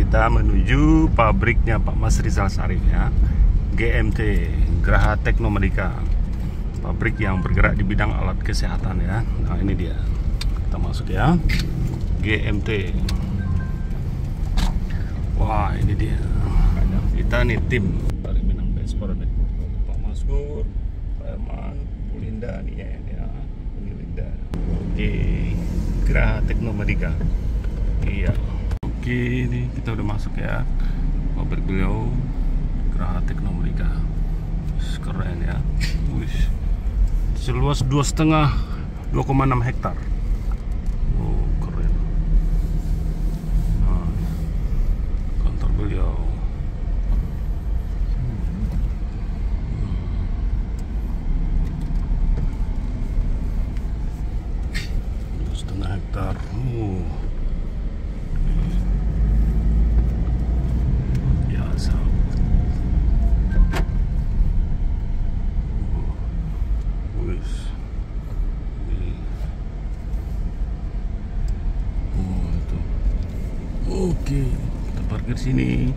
kita menuju pabriknya Pak Mas Rizal Sarif ya. GMT Graha Teknomedika pabrik yang bergerak di bidang alat kesehatan ya. Nah ini dia. Kita masuk ya. GMT wah ini dia. Kita nih tim. Dari Minang Bespor Pak Maskur Pak Herman Bu Linda nih ya, ya. ini Linda. Oke Graha Teknomedika iya oke ini kita udah masuk ya. Pabrik beliau Graha Teknomedika keren ya. Wih. seluas dua setengah 2,6 hektar oh keren nah, kantor beliau dua setengah hektar oh. biasa Wis. Nih. Oh, itu. Oke, kita parkir sini.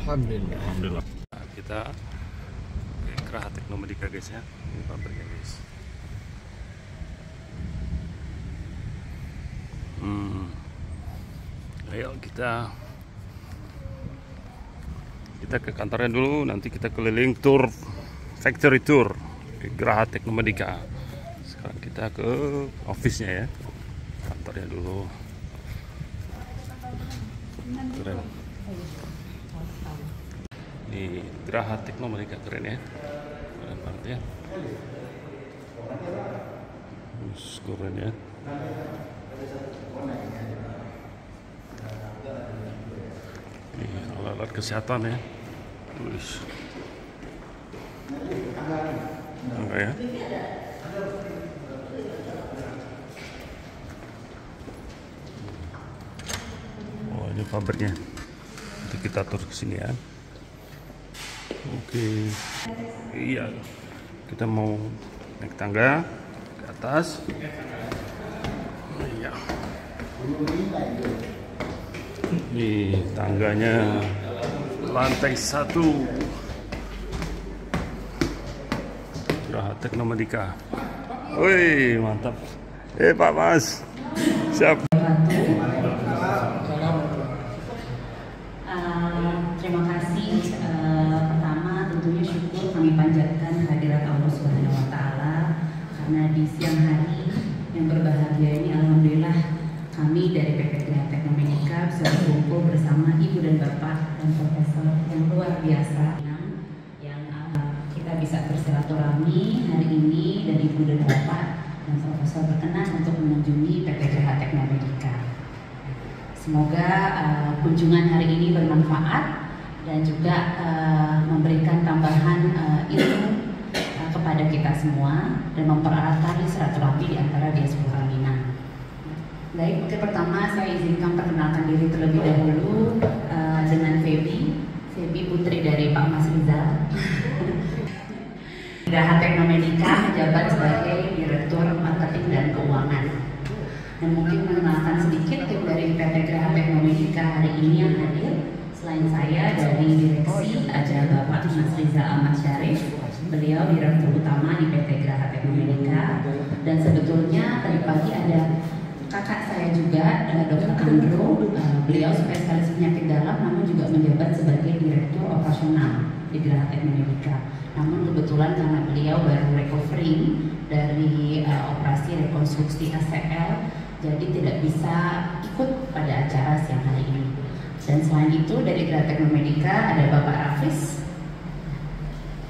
Alhamdulillah. Alhamdulillah. Nah, kita ke Geraha Teknomedika guys ya. Ini pabriknya guys. Hmm. Ayo kita kita ke kantornya dulu nanti kita keliling tour factory tour ke Geraha Teknomedika sekarang kita ke office-nya ya kantornya dulu. Keren. Di Geraha Teknomedika keren ya. Keren banget ya. Wus, keren ya. Ini alat-alat kesehatan ya. Wus. Enggak ya pabriknya. Nanti kita tur ke sini ya. Oke. Iya. Kita mau naik tangga ke atas. Iya. Nih tangganya lantai satu. Geraha Teknomedika Woi mantap. Eh Pak Mas. Siap Uh, terima kasih. Uh, pertama tentunya syukur kami panjatkan kehadirat Allah Subhanahu wa taala karena di siang hari yang berbahagia ini alhamdulillah kami dari PT Geraha Teknomedika bisa berkumpul bersama Ibu dan Bapak dan Profesor yang luar biasa yang, yang uh, kita bisa bersilaturahmi hari ini dan Ibu dan Bapak dan Profesor berkenan untuk mengunjungi PT Geraha Teknomedika. Semoga uh, kunjungan hari ini bermanfaat dan juga uh, memberikan tambahan uh, ilmu uh, kepada kita semua dan mempererat tali silaturahmi di antara diaspora Minang. Baik, mungkin pertama saya izinkan perkenalkan diri terlebih dahulu uh, dengan Feby, Feby putri dari Pak Mas Rizal. Geraha Teknomedika menjabat sebagai Direktur Marketing dan Keuangan dan mungkin mengenalkan sedikit tim dari PT Geraha Teknomedika hari ini yang hadir. Selain saya dari direksi ada Bapak Mas Riza Ahmad Syarif. Beliau direktur utama di PT Geraha Teknomedika dan sebetulnya tadi pagi ada kakak saya juga Dr. Andro. Uh, beliau spesialis penyakit dalam namun juga menjabat sebagai direktur operasional di Geraha Teknomedika namun kebetulan karena beliau baru recovering dari uh, operasi rekonstruksi ACL jadi tidak bisa ikut pada acara siang hari ini. Dan selain itu dari Geraha Teknomedika ada Bapak Rafis.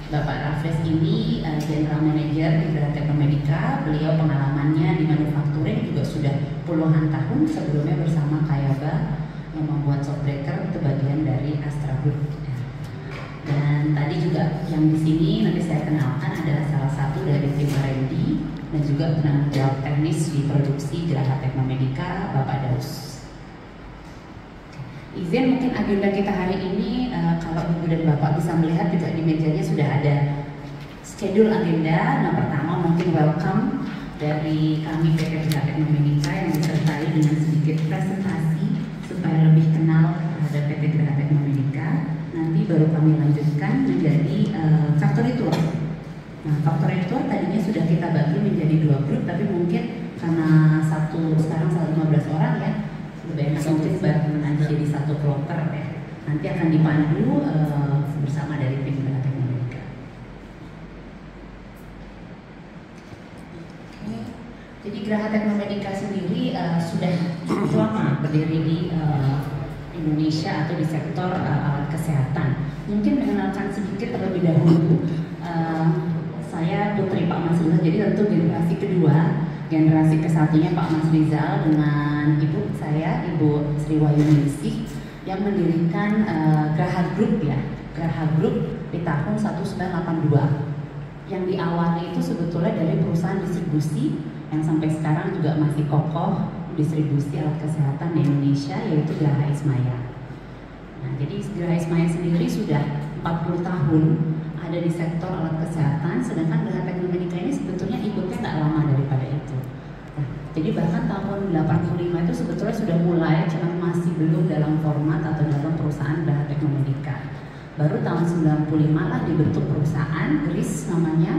Bapak Rafis ini uh, General Manager di Geraha Teknomedika. Beliau pengalamannya di manufacturing juga sudah puluhan tahun sebelumnya bersama Kayaba yang membuat softbreaker itu bagian dari Astra Group. Dan tadi juga yang di sini nanti saya kenalkan adalah salah satu dari tim R&D dan juga penanggung jawab teknis di produksi Geraha Teknomedika, Bapak Daus. Izin mungkin agenda kita hari ini, uh, kalau Ibu dan Bapak bisa melihat juga di mejanya sudah ada schedule agenda. Nah pertama mungkin welcome dari kami PT Geraha Teknomedika yang presentasi supaya lebih kenal terhadap PT Geraha Teknomedika. Nanti baru kami lanjutkan menjadi uh, factory tour. Nah, factory tour tadinya sudah kita bagi menjadi dua grup, tapi mungkin karena satu sekarang 115 orang ya, lebih enak mungkin baru nanti jadi satu kloter ya. Nanti akan dipandu uh, bersama dari tim Teknomedika. Jadi Geraha Teknomedika sendiri uh, sudah cukup lama berdiri di uh, Indonesia atau di sektor uh, alat kesehatan. Mungkin mengenalkan sedikit terlebih dahulu. Uh, saya putri Pak Mas Rizal, jadi tentu kedua, generasi kesatunya Pak Mas Rizal dengan ibu saya, Ibu Sri Wayuningsih yang mendirikan uh, Graha Group ya, Graha Group di tahun 1982 yang diawali itu sebetulnya dari perusahaan distribusi yang sampai sekarang juga masih kokoh distribusi alat kesehatan di Indonesia yaitu Geraha Ismaya. Nah, jadi Geraha Ismaya sendiri sudah 40 tahun ada di sektor alat kesehatan, sedangkan Geraha Teknomedika ini sebetulnya ikutnya nggak lama daripada itu. Nah, jadi bahkan tahun 85 itu sebetulnya sudah mulai, cuma masih belum dalam format atau dalam perusahaan Geraha Teknomedika. Baru tahun 95 lah dibentuk perusahaan, GRIS namanya,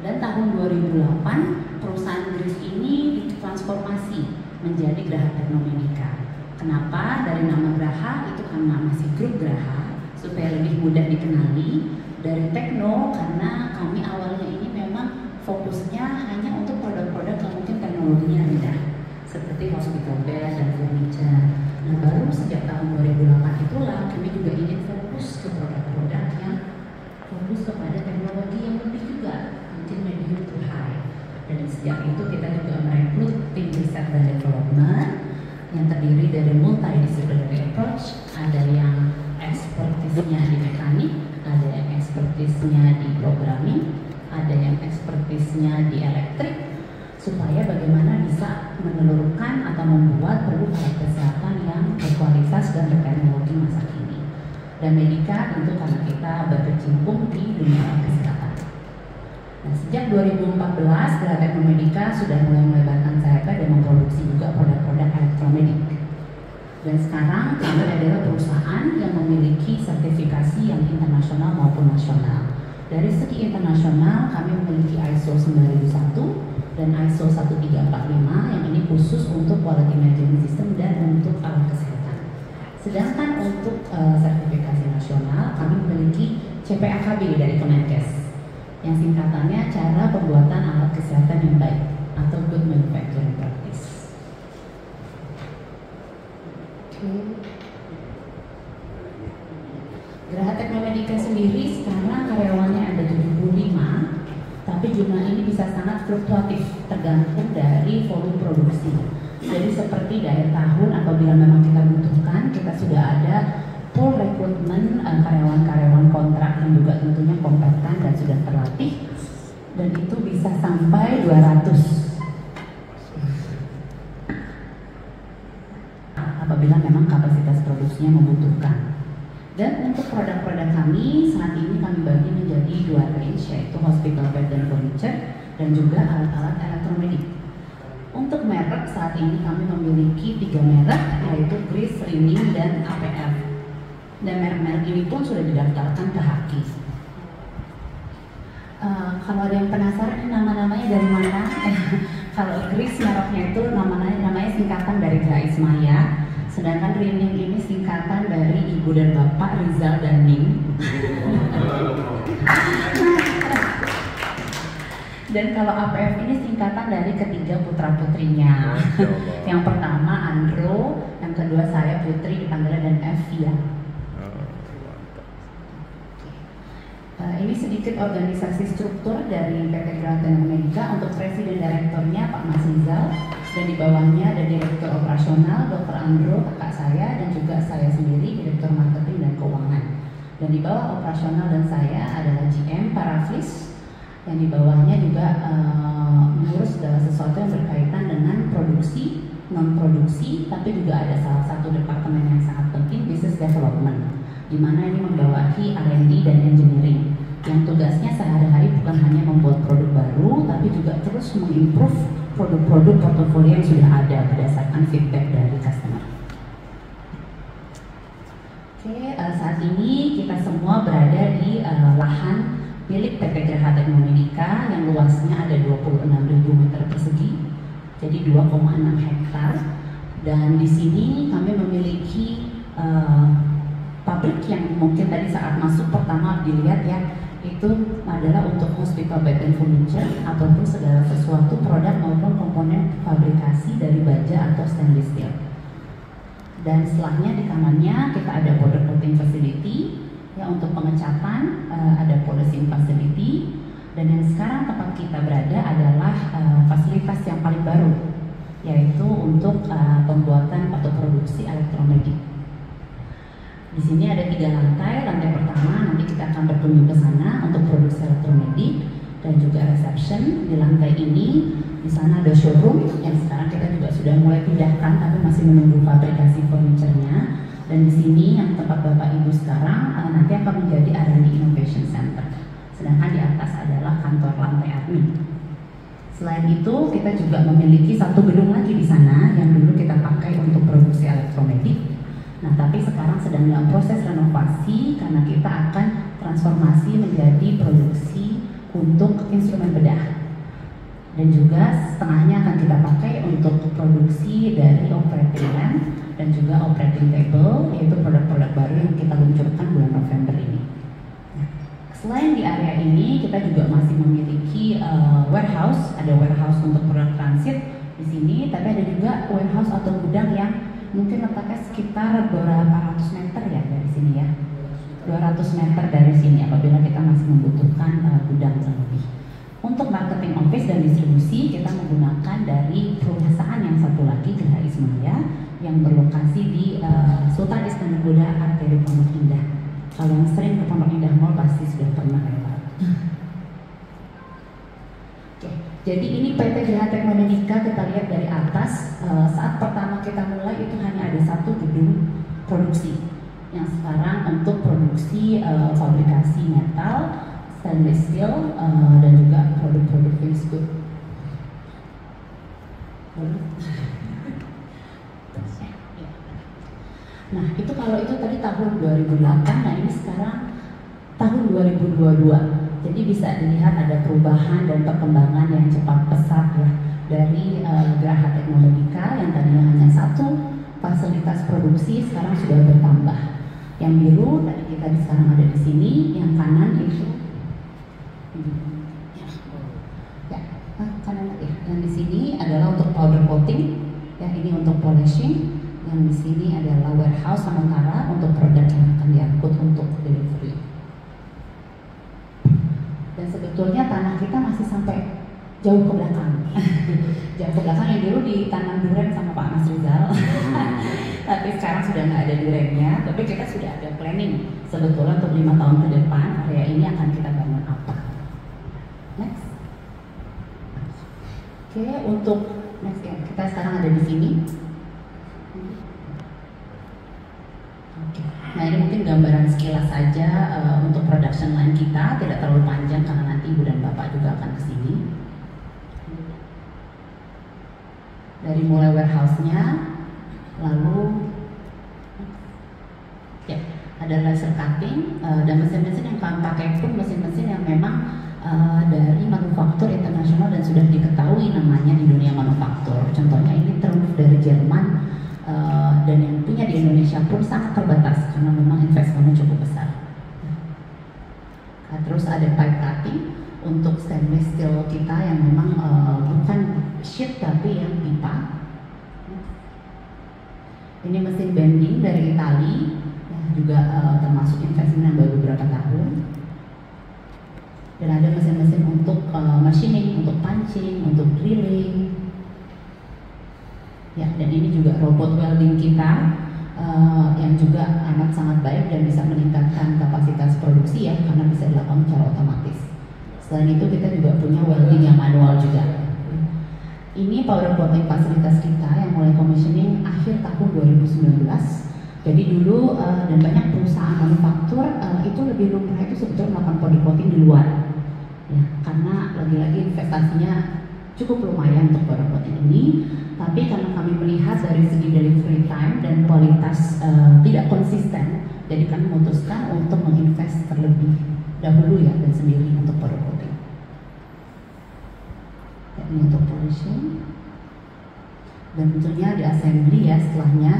dan tahun 2008 perusahaan GRIS ini ditransformasi menjadi Geraha Teknomedika. Kenapa? Dari nama Geraha itu karena masih grup Geraha supaya lebih mudah dikenali. Dari Tekno karena kami awalnya ini memang fokusnya hanya untuk produk-produk yang mungkin teknologinya rendah seperti hospital bed dan furniture. Nah baru sejak tahun 2008 itulah kami juga ingin fokus ke produk-produk yang fokus kepada teknologi yang lebih juga mungkin medium to high dan sejak itu kita juga merekrut tim riset dan development yang terdiri dari multidisciplinary approach ada yang ekspertisnya di mekanik ada yang ekspertisnya di programming ada yang ekspertisnya di elektrik supaya bagaimana bisa menelurkan atau membuat produk alat kesehatan yang berkualitas dan berteknologi masa kini dan Medika tentu karena kita berkecimpung di dunia alat kesehatan Nah, sejak 2014, Geraha Teknomedika sudah mulai melebarkan sayapnya dan memproduksi juga produk-produk elektromedik. Dan sekarang kami adalah perusahaan yang memiliki sertifikasi yang internasional maupun nasional. Dari segi internasional, kami memiliki ISO 9001 dan ISO 1345 yang ini khusus untuk quality management system dan untuk alat kesehatan. Sedangkan untuk uh, sertifikasi nasional, kami memiliki CPAKB dari Kemenkes yang singkatannya cara pembuatan alat kesehatan yang baik atau good manufacturing practice. Geraha Teknomedika sendiri sekarang karyawannya ada 75, tapi jumlah ini bisa fluktuatif tergantung dari volume produksi. Jadi seperti dari tahun apabila memang kita butuhkan, kita sudah ada full rekrutmen uh, karyawan-karyawan kontrak yang juga tentunya kompeten dan sudah terlatih dan itu bisa sampai 200 apabila memang kapasitas produksinya membutuhkan dan untuk produk-produk kami saat ini kami bagi menjadi dua range yaitu hospital bed dan juga alat-alat elektromedik untuk merek saat ini kami memiliki tiga merek yaitu Gris, Rini, dan APF dan merek-merek ini pun sudah didaftarkan ke Haki. Uh, kalau ada yang penasaran nama-namanya dari mana? kalau Gris mereknya itu namanya namanya singkatan dari Grais Maya, sedangkan Rining ini singkatan dari ibu dan bapak Rizal dan Ning. dan kalau APF ini singkatan dari ketiga putra putrinya. yang pertama Andro, yang kedua saya Putri dipanggilnya dan Evia. Uh, ini sedikit organisasi struktur dari PT Geraha Medika untuk presiden direkturnya Pak Mas Rizal dan di bawahnya ada direktur operasional Dr. Andro kakak saya dan juga saya sendiri direktur marketing dan keuangan dan di bawah operasional dan saya adalah GM Paraflis yang di bawahnya juga uh, mengurus segala sesuatu yang berkaitan dengan produksi, non produksi, tapi juga ada salah satu departemen yang sangat penting business development, di mana ini membawahi R&D dan engineering yang tugasnya sehari-hari bukan hanya membuat produk baru, tapi juga terus mengimprove produk-produk portofolio yang sudah ada berdasarkan feedback dari customer. Oke, eh, saat ini kita semua berada di eh, lahan milik PT Geraha Teknomedika yang luasnya ada 26.000 meter persegi, jadi 2,6 hektar. Dan di sini kami memiliki uh, pabrik yang mungkin tadi saat masuk pertama dilihat ya itu adalah untuk hospital bed and furniture ataupun segala sesuatu produk maupun komponen fabrikasi dari baja atau stainless steel. Dan setelahnya di kanannya kita ada powder coating facility ya untuk pengecatan uh, ada polishing facility dan yang sekarang tempat kita berada adalah uh, fasilitas yang paling baru yaitu untuk uh, pembuatan atau produksi elektronik. Di sini ada tiga lantai. Lantai pertama nanti kita akan berkunjung ke sana untuk produksi elektronik dan juga reception. Di lantai ini di sana ada showroom yang sekarang kita juga sudah mulai pindahkan tapi masih menunggu fabrikasi furniturnya. Dan di sini yang tempat Bapak Ibu sekarang uh, nanti akan menjadi R&D Innovation Center. Sedangkan di atas adalah kantor lantai admin. Selain itu, kita juga memiliki satu gedung lagi di sana yang dulu kita pakai untuk produksi elektronik Nah, tapi sekarang sedang dalam proses renovasi karena kita akan transformasi menjadi produksi untuk instrumen bedah. Dan juga setengahnya akan kita pakai untuk produksi dari operating lamp dan juga operating table, yaitu produk-produk baru yang kita luncurkan bulan November ini. Nah, selain di area ini, kita juga masih memiliki uh, warehouse, ada warehouse untuk produk transit di sini, tapi ada juga warehouse atau gudang yang mungkin letaknya sekitar beberapa ratus meter ya dari sini ya. 200 meter dari sini apabila kita masih membutuhkan uh, gudang lebih untuk marketing office dan distribusi kita menggunakan dari perusahaan yang satu lagi yang berlokasi di uh, Sultan Iskandar Muda Arteri Pondok Indah. Kalau yang sering ke Pondok Indah Mall pasti sudah pernah lewat. Jadi ini PT Geraha Teknomenika kita lihat dari atas. Uh, saat pertama kita mulai itu hanya ada satu gedung produksi. Yang sekarang untuk produksi uh, fabrikasi metal, stainless steel uh, dan juga produk-produk finish good. Nah itu kalau itu tadi tahun 2008, nah ini sekarang tahun 2022. Jadi bisa dilihat ada perubahan dan perkembangan yang cepat pesat ya dari uh, Geraha Teknologika yang tadinya hanya satu fasilitas produksi sekarang sudah bertambah. Yang biru tadi kita sekarang ada di sini, yang kanan itu ya, ah, kanan ya. Yang di sini adalah untuk powder coating, ya ini untuk polishing. Yang di sini adalah warehouse sementara untuk produk yang akan diangkut untuk delivery. Dan sebetulnya tanah kita masih sampai jauh ke belakang. Jauh ke belakang yang dulu ditanam durian sama Pak Mas Rizal. Tapi sekarang sudah nggak ada duriannya tapi kita sudah ada planning sebetulnya untuk lima tahun ke depan area ini akan kita bangun apa. Next. Oke okay, untuk next ya kita sekarang ada di sini Nah ini mungkin gambaran sekilas saja uh, untuk production line kita, tidak terlalu panjang karena nanti ibu dan bapak juga akan ke sini. Dari mulai warehouse-nya, lalu ya ada laser cutting uh, dan mesin-mesin yang kami pakai pun mesin-mesin yang memang uh, dari manufaktur internasional dan sudah diketahui namanya di dunia manufaktur. Contohnya ini terus dari Jerman uh, dan yang Indonesia pun sangat terbatas karena memang investasinya cukup besar. Nah, terus ada pipe cutting untuk stainless steel kita yang memang uh, bukan sheet tapi yang pipa. Ini mesin bending dari Itali ya, juga uh, termasuk investment yang baru beberapa tahun. Dan ada mesin-mesin untuk uh, machining, untuk pancing, untuk drilling, Ya, dan ini juga robot welding kita uh, yang juga amat sangat baik dan bisa meningkatkan kapasitas produksi ya karena bisa dilakukan secara otomatis. Selain itu kita juga punya welding yang manual juga. Ini power coating fasilitas kita yang mulai commissioning akhir tahun 2019. Jadi dulu uh, dan banyak perusahaan manufaktur uh, itu lebih lumrah itu sebetulnya melakukan powder coating di luar, ya karena lagi-lagi investasinya cukup lumayan untuk coating ini tapi karena kami melihat dari segi delivery time dan kualitas uh, tidak konsisten Jadi kami memutuskan untuk menginvest terlebih dahulu ya dan sendiri untuk produk coating. Ya, ini untuk polishing dan tentunya di assembly ya setelahnya.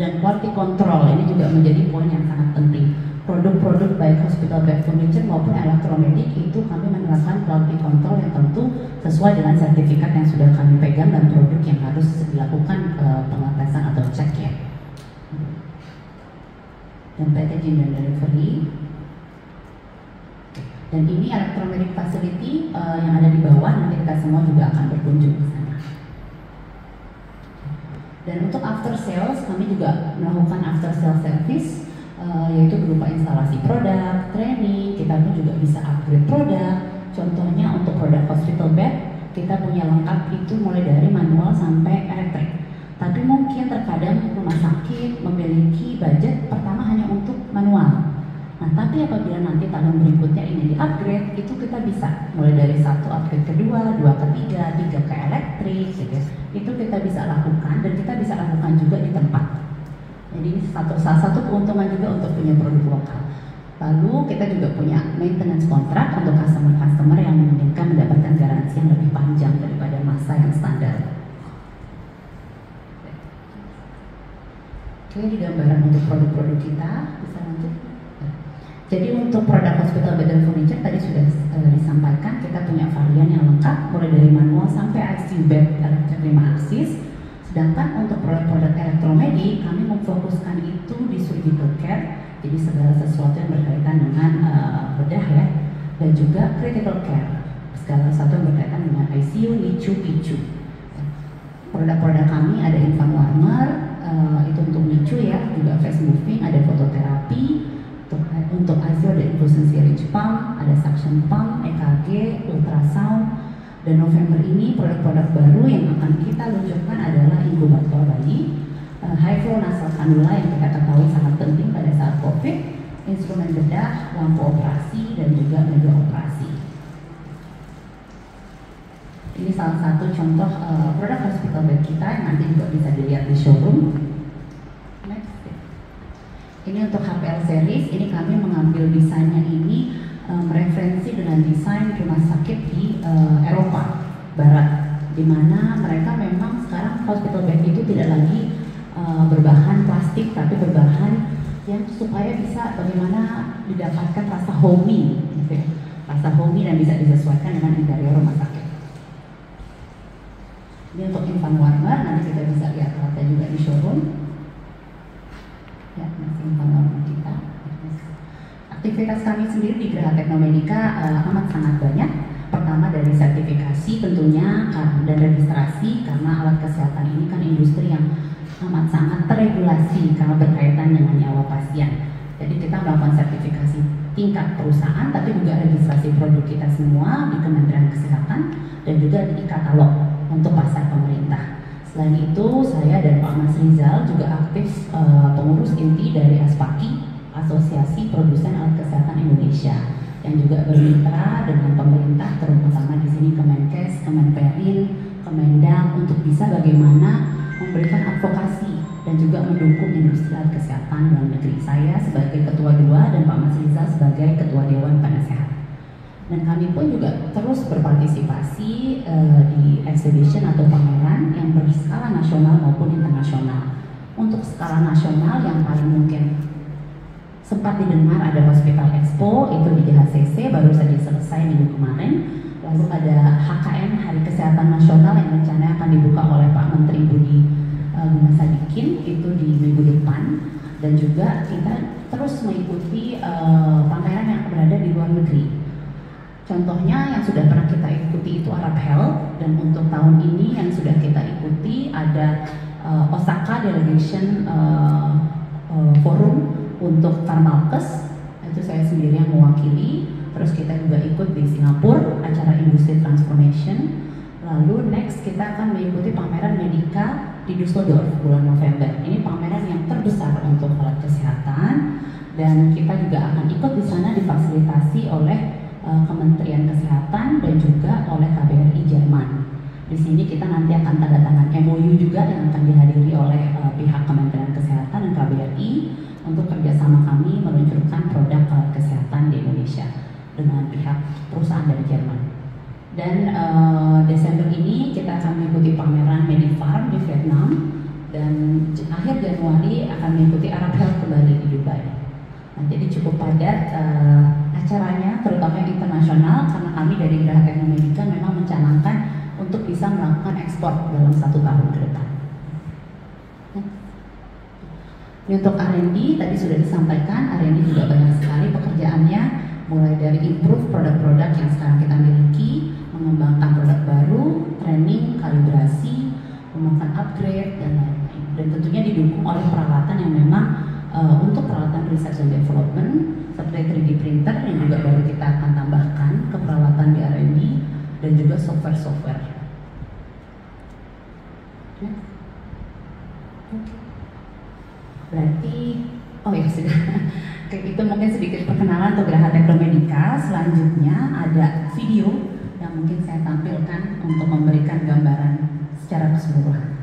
Dan quality control ini juga menjadi poin yang sangat penting produk-produk baik hospital bed furniture maupun elektronik itu kami menerapkan quality control yang tentu sesuai dengan sertifikat yang sudah kami pegang dan produk yang harus dilakukan uh, pengetesan atau cek ya. Dan packaging dan delivery. Dan ini electromedic facility uh, yang ada di bawah nanti kita semua juga akan berkunjung ke sana. Dan untuk after sales kami juga melakukan after sales service uh, yaitu berupa instalasi produk, training, kita pun juga bisa upgrade produk. Contohnya untuk produk hospital bed kita punya lengkap itu mulai dari manual sampai elektrik. Tapi mungkin terkadang rumah sakit memiliki budget pertama hanya untuk manual. Nah, tapi apabila nanti tahun berikutnya ini di upgrade, itu kita bisa mulai dari satu upgrade kedua, dua ketiga, tiga ke elektrik, gitu. Itu kita bisa lakukan dan kita bisa lakukan juga di tempat. Jadi satu salah satu keuntungan juga untuk punya produk lokal. Lalu kita juga punya maintenance kontrak untuk customer-customer yang menginginkan mendapatkan garansi yang lebih panjang daripada masa yang standar. Oke, ini gambaran untuk produk-produk kita. Bisa lanjut. Jadi untuk produk hospital bed and furniture tadi sudah uh, disampaikan kita punya varian yang lengkap mulai dari manual sampai ICU bed elektrik 5 aksis. Sedangkan elektromedik kami memfokuskan itu di surgical care, jadi segala sesuatu yang berkaitan dengan uh, bedah ya, dan juga critical care, segala sesuatu yang berkaitan dengan ICU, NICU, PICU. Produk-produk kami ada infant warmer, uh, itu untuk NICU ya, juga face moving, ada fototerapi, untuk, untuk ICU ada infusion syringe pump, ada suction pump, EKG, ultrasound, dan November ini produk-produk baru yang akan kita luncurkan adalah inkubator bayi, uh, high flow nasal cannula yang kita ketahui sangat penting pada saat COVID, instrumen bedah, lampu operasi, dan juga media operasi. Ini salah satu contoh uh, produk hospital bed kita yang nanti juga bisa dilihat di showroom. Next. Ini untuk HPL series, ini kami mengambil desainnya ini mereferensi um, dengan desain rumah sakit di uh, Eropa Barat, di mana mereka memang sekarang hospital bed itu tidak lagi uh, berbahan plastik, tapi berbahan yang supaya bisa bagaimana didapatkan rasa homey, gitu ya. rasa homey dan bisa disesuaikan dengan interior rumah sakit. Ini untuk infant warmer, nanti kita bisa lihat alatnya juga di showroom. Ya, masih infant warmer kita aktivitas kami sendiri di Geraha Teknomedika uh, amat sangat banyak. Pertama dari sertifikasi tentunya uh, dan registrasi karena alat kesehatan ini kan industri yang amat sangat terregulasi karena berkaitan dengan nyawa pasien. Jadi kita melakukan sertifikasi tingkat perusahaan tapi juga registrasi produk kita semua di Kementerian Kesehatan dan juga di katalog untuk pasar pemerintah. Selain itu, saya dan Pak Mas Rizal juga aktif uh, pengurus inti dari Aspaki Asosiasi Produsen Alat Kesehatan Indonesia yang juga bermitra dengan pemerintah terutama di sini Kemenkes, Kemenperin, Kemendang untuk bisa bagaimana memberikan advokasi dan juga mendukung industri alat kesehatan dalam negeri. Saya sebagai ketua dua dan Pak Mas Riza sebagai ketua dewan penasehat. Dan kami pun juga terus berpartisipasi uh, di exhibition atau pameran yang berskala nasional maupun internasional. Untuk skala nasional yang paling mungkin sempat didengar ada Hospital Expo itu di DHCC baru saja selesai minggu kemarin lalu ada HKN Hari Kesehatan Nasional yang rencananya akan dibuka oleh Pak Menteri Budi uh, Gunasadikin itu di minggu depan. Dan juga kita terus mengikuti uh, pameran yang berada di luar negeri. Contohnya yang sudah pernah kita ikuti itu Arab Health dan untuk tahun ini yang sudah kita ikuti ada uh, Osaka Delegation uh, uh, Forum untuk Farmalkes itu saya sendiri yang mewakili terus kita juga ikut di Singapura acara industri transformation. Lalu next kita akan mengikuti pameran Medika di Düsseldorf bulan November. Ini pameran yang terbesar untuk alat kesehatan. Dan kita juga akan ikut di sana difasilitasi oleh uh, Kementerian Kesehatan dan juga oleh KBRI Jerman. Di sini kita nanti akan tanda tangan MOU juga yang akan dihadiri oleh uh, pihak Kementerian Kesehatan dan KBRI untuk kerjasama kami meluncurkan produk alat kesehatan di Indonesia dengan pihak perusahaan dari Jerman. Dan uh, Desember ini kita akan mengikuti pameran Medifarm di Vietnam dan akhir Januari akan mengikuti Arab Health kembali di Dubai. Nah, jadi cukup padat uh, acaranya, terutama internasional, karena kami dari Geraha Teknomedika memang mencanangkan untuk bisa melakukan ekspor dalam satu tahun ke depan. Ini untuk R&D tadi sudah disampaikan, R&D juga banyak sekali pekerjaannya, mulai dari improve produk-produk yang sekarang kita miliki, mengembangkan produk baru, training, kalibrasi, melakukan upgrade dan lain-lain. Dan tentunya didukung oleh peralatan yang memang uh, untuk peralatan research and development seperti 3D printer yang juga baru kita akan tambahkan ke peralatan di R&D dan juga software-software. Ya. Berarti, oh ya sudah. Itu mungkin sedikit perkenalan untuk Geraha Teknomedika. Selanjutnya ada video yang mungkin saya tampilkan untuk memberikan gambaran secara keseluruhan.